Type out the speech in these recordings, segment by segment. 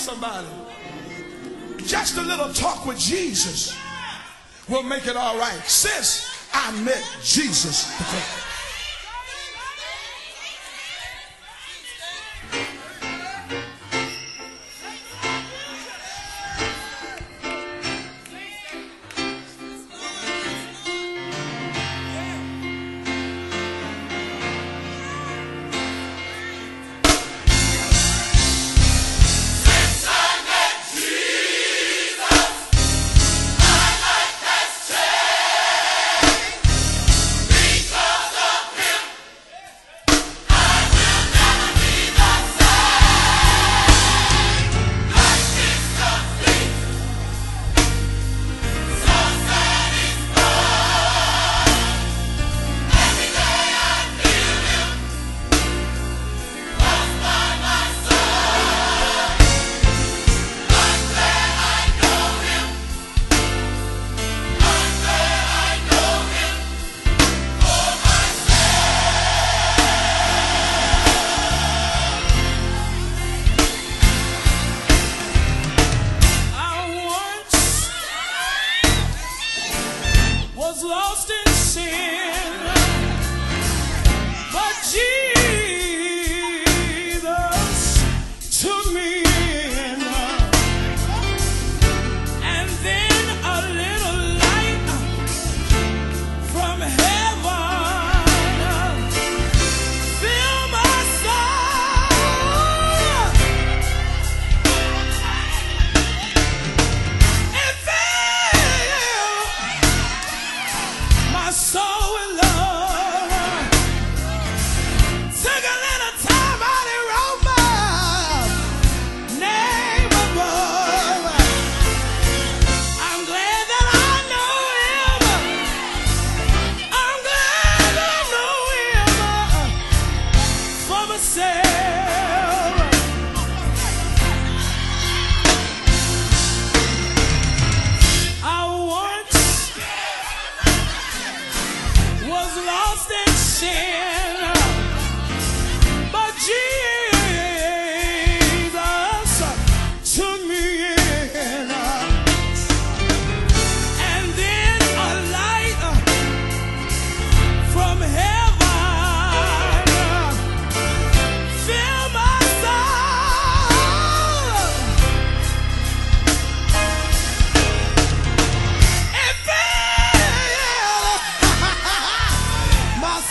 somebody. Just a little talk with Jesus will make it all right. Sis, I met Jesus. lost in sin.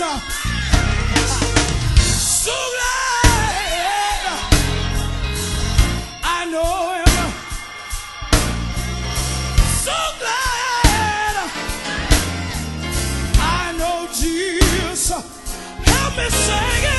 Song. So glad I know him. So glad I know Jesus. Help me sing it.